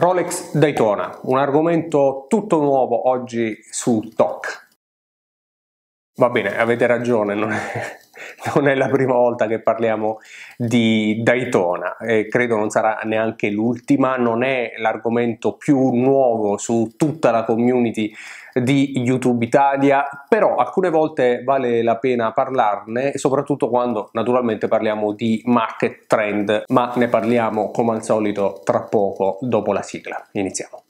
Rolex Daytona, un argomento tutto nuovo oggi su TOC. Va bene, avete ragione, non è, non è la prima volta che parliamo di Daytona e credo non sarà neanche l'ultima, non è l'argomento più nuovo su tutta la community di YouTube Italia, però alcune volte vale la pena parlarne, soprattutto quando naturalmente parliamo di market trend, ma ne parliamo come al solito tra poco dopo la sigla. Iniziamo.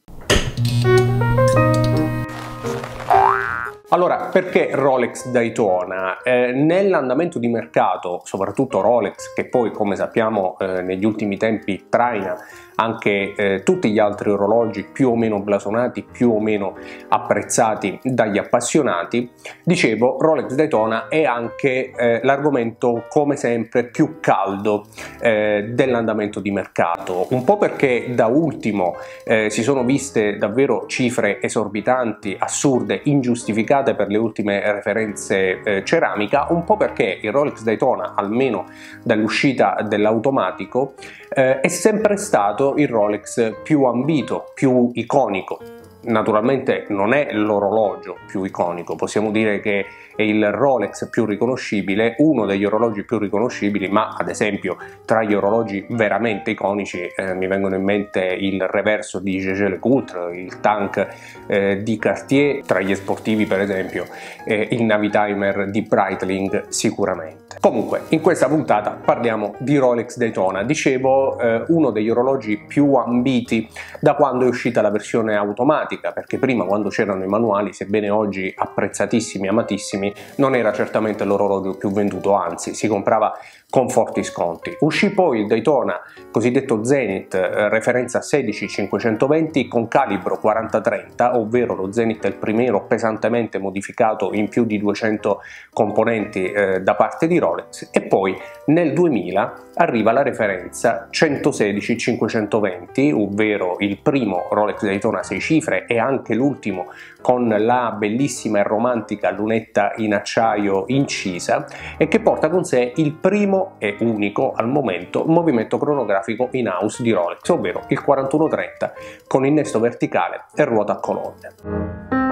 Allora, perché Rolex Daytona? Eh, nell'andamento di mercato, soprattutto Rolex, che poi come sappiamo eh, negli ultimi tempi traina anche eh, tutti gli altri orologi più o meno blasonati, più o meno apprezzati dagli appassionati, dicevo Rolex Daytona è anche eh, l'argomento come sempre più caldo eh, dell'andamento di mercato, un po' perché da ultimo eh, si sono viste davvero cifre esorbitanti, assurde, ingiustificate per le ultime referenze eh, ceramica, un po' perché il Rolex Daytona, almeno dall'uscita dell'automatico, eh, è sempre stato il Rolex più ambito, più iconico. Naturalmente non è l'orologio più iconico, possiamo dire che è il Rolex più riconoscibile, uno degli orologi più riconoscibili, ma ad esempio tra gli orologi veramente iconici eh, mi vengono in mente il reverso di Gégé Lecoultre, il tank eh, di Cartier, tra gli sportivi per esempio eh, il Navitimer di Breitling sicuramente. Comunque in questa puntata parliamo di Rolex Daytona, dicevo eh, uno degli orologi più ambiti da quando è uscita la versione automatica, perché prima quando c'erano i manuali, sebbene oggi apprezzatissimi, amatissimi, non era certamente l'orologio più venduto, anzi si comprava con forti sconti. Uscì poi il Daytona cosiddetto Zenith eh, referenza 16520 con calibro 4030, ovvero lo Zenith il primo pesantemente modificato in più di 200 componenti eh, da parte di Rolex e poi nel 2000 arriva la referenza 116-520, ovvero il primo Rolex Daytona 6 cifre e anche l'ultimo con la bellissima e romantica lunetta in acciaio incisa e che porta con sé il primo e unico al momento movimento cronografico in house di Rolex, ovvero il 4130 con innesto verticale e ruota a colonne.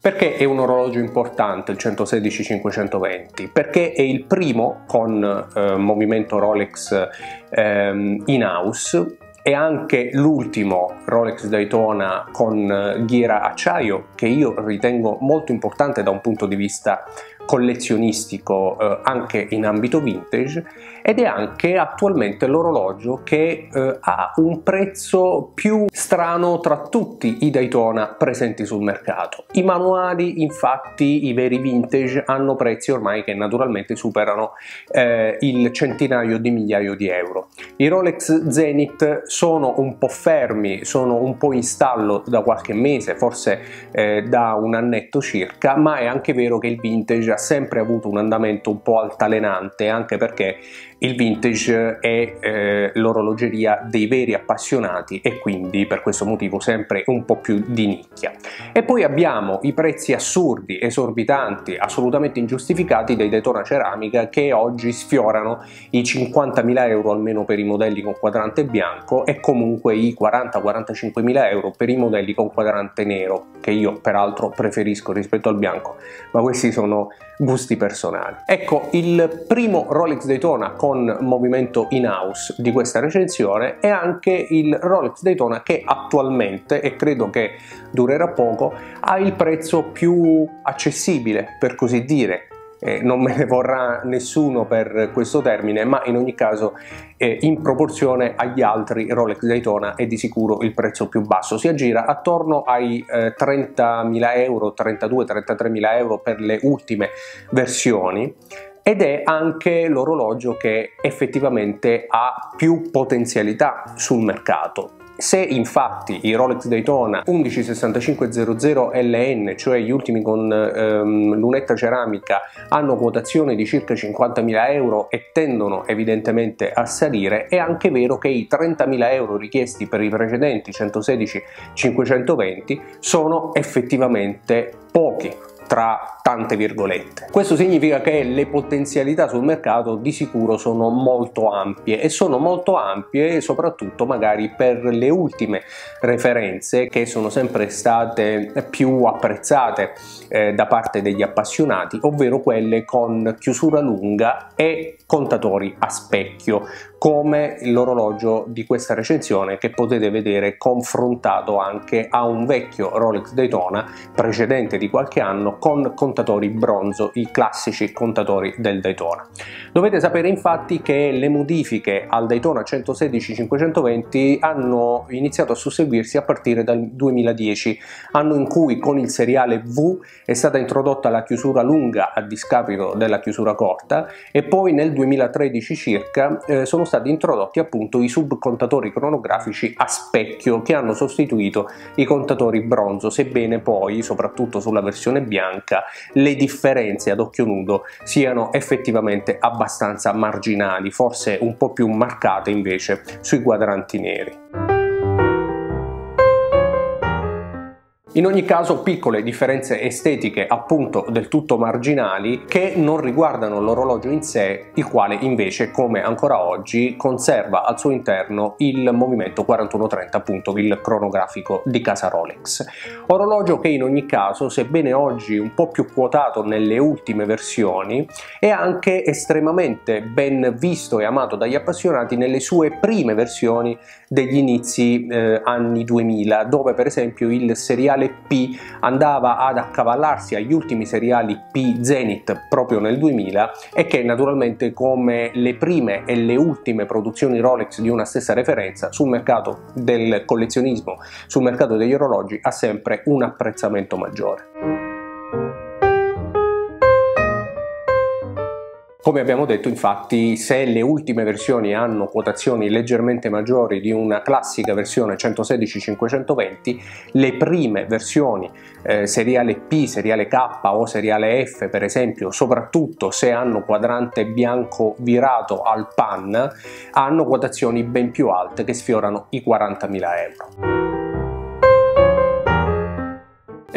Perché è un orologio importante il 116-520? Perché è il primo con eh, movimento Rolex eh, in house e anche l'ultimo Rolex Daytona con eh, ghiera acciaio che io ritengo molto importante da un punto di vista collezionistico eh, anche in ambito vintage ed è anche attualmente l'orologio che eh, ha un prezzo più strano tra tutti i Daytona presenti sul mercato. I manuali infatti, i veri vintage, hanno prezzi ormai che naturalmente superano eh, il centinaio di migliaia di euro. I Rolex Zenith sono un po' fermi, sono un po' in stallo da qualche mese, forse eh, da un annetto circa, ma è anche vero che il vintage sempre avuto un andamento un po' altalenante, anche perché il vintage è eh, l'orologeria dei veri appassionati e quindi per questo motivo sempre un po' più di nicchia. E poi abbiamo i prezzi assurdi, esorbitanti, assolutamente ingiustificati dei Daytona Ceramica che oggi sfiorano i 50.000 euro almeno per i modelli con quadrante bianco e comunque i 40-45.000 euro per i modelli con quadrante nero che io peraltro preferisco rispetto al bianco ma questi sono gusti personali. Ecco il primo Rolex Daytona con con movimento in house di questa recensione è anche il Rolex Daytona che attualmente, e credo che durerà poco, ha il prezzo più accessibile per così dire eh, non me ne vorrà nessuno per questo termine, ma in ogni caso eh, in proporzione agli altri Rolex Daytona è di sicuro il prezzo più basso. Si aggira attorno ai eh, 30.000 euro, 32-33.000 euro per le ultime versioni ed è anche l'orologio che effettivamente ha più potenzialità sul mercato. Se infatti i Rolex Daytona 116500 LN, cioè gli ultimi con ehm, lunetta ceramica, hanno quotazione di circa 50.000 euro e tendono evidentemente a salire, è anche vero che i 30.000 euro richiesti per i precedenti 116-520 sono effettivamente pochi tra tante virgolette. Questo significa che le potenzialità sul mercato di sicuro sono molto ampie e sono molto ampie soprattutto magari per le ultime referenze che sono sempre state più apprezzate eh, da parte degli appassionati, ovvero quelle con chiusura lunga e contatori a specchio, come l'orologio di questa recensione che potete vedere confrontato anche a un vecchio Rolex Daytona precedente di qualche anno con contatori bronzo, i classici contatori del Daytona. Dovete sapere infatti che le modifiche al Daytona 116-520 hanno iniziato a susseguirsi a partire dal 2010, anno in cui con il seriale V è stata introdotta la chiusura lunga a discapito della chiusura corta e poi nel 2013 circa eh, sono stati introdotti appunto i subcontatori cronografici a specchio che hanno sostituito i contatori bronzo, sebbene poi, soprattutto sulla versione bianca, le differenze ad occhio nudo siano effettivamente abbastanza marginali, forse un po' più marcate invece sui quadranti neri. In ogni caso piccole differenze estetiche appunto del tutto marginali che non riguardano l'orologio in sé, il quale invece come ancora oggi conserva al suo interno il movimento 4130 appunto il cronografico di casa Rolex. Orologio che in ogni caso sebbene oggi un po' più quotato nelle ultime versioni è anche estremamente ben visto e amato dagli appassionati nelle sue prime versioni degli inizi eh, anni 2000 dove per esempio il seriale P andava ad accavallarsi agli ultimi seriali P Zenith proprio nel 2000 e che naturalmente come le prime e le ultime produzioni Rolex di una stessa referenza sul mercato del collezionismo, sul mercato degli orologi ha sempre un apprezzamento maggiore. Come abbiamo detto infatti se le ultime versioni hanno quotazioni leggermente maggiori di una classica versione 116-520, le prime versioni eh, seriale P, seriale K o seriale F per esempio, soprattutto se hanno quadrante bianco virato al pan, hanno quotazioni ben più alte che sfiorano i 40.000 euro.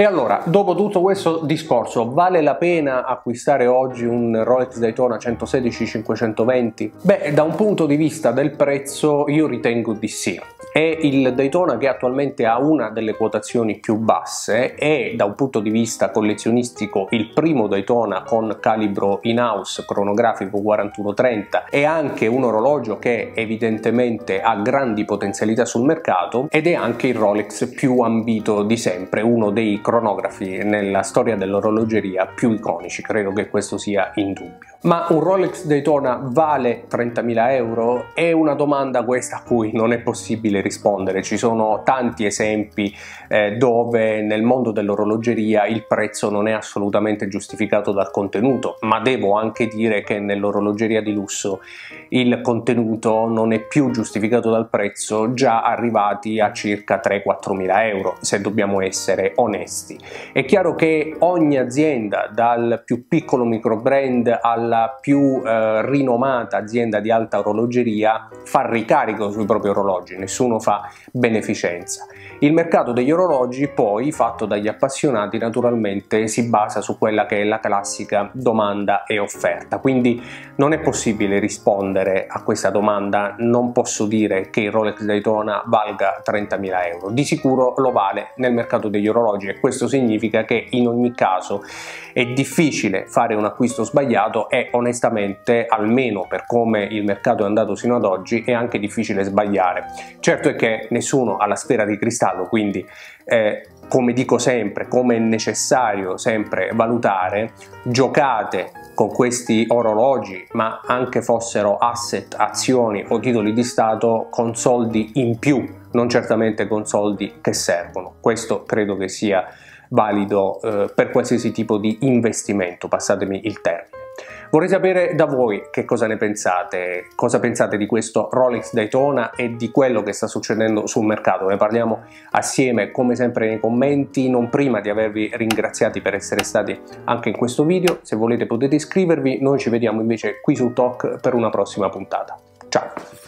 E allora, dopo tutto questo discorso, vale la pena acquistare oggi un Rolex Daytona 116-520? Beh, da un punto di vista del prezzo io ritengo di sì. È il Daytona che attualmente ha una delle quotazioni più basse, è da un punto di vista collezionistico il primo Daytona con calibro in-house cronografico 4130 è anche un orologio che evidentemente ha grandi potenzialità sul mercato ed è anche il Rolex più ambito di sempre, uno dei cronografi nella storia dell'orologeria più iconici, credo che questo sia indubbio. Ma un Rolex Daytona vale 30.000 euro? È una domanda questa a cui non è possibile rispondere, ci sono tanti esempi eh, dove nel mondo dell'orologeria il prezzo non è assolutamente giustificato dal contenuto, ma devo anche dire che nell'orologeria di lusso il contenuto non è più giustificato dal prezzo già arrivati a circa 3-4 mila euro, se dobbiamo essere onesti. È chiaro che ogni azienda, dal più piccolo micro brand al la più eh, rinomata azienda di alta orologeria fa ricarico sui propri orologi, nessuno fa beneficenza. Il mercato degli orologi poi, fatto dagli appassionati, naturalmente si basa su quella che è la classica domanda e offerta, quindi non è possibile rispondere a questa domanda, non posso dire che il Rolex Daytona valga 30.000 euro, di sicuro lo vale nel mercato degli orologi e questo significa che in ogni caso è difficile fare un acquisto sbagliato onestamente, almeno per come il mercato è andato sino ad oggi, è anche difficile sbagliare. Certo è che nessuno ha la sfera di cristallo, quindi eh, come dico sempre, come è necessario sempre valutare, giocate con questi orologi, ma anche fossero asset, azioni o titoli di Stato con soldi in più, non certamente con soldi che servono. Questo credo che sia valido eh, per qualsiasi tipo di investimento, passatemi il termine. Vorrei sapere da voi che cosa ne pensate, cosa pensate di questo Rolex Daytona e di quello che sta succedendo sul mercato. Ne parliamo assieme come sempre nei commenti, non prima di avervi ringraziati per essere stati anche in questo video. Se volete potete iscrivervi, noi ci vediamo invece qui su Talk per una prossima puntata. Ciao!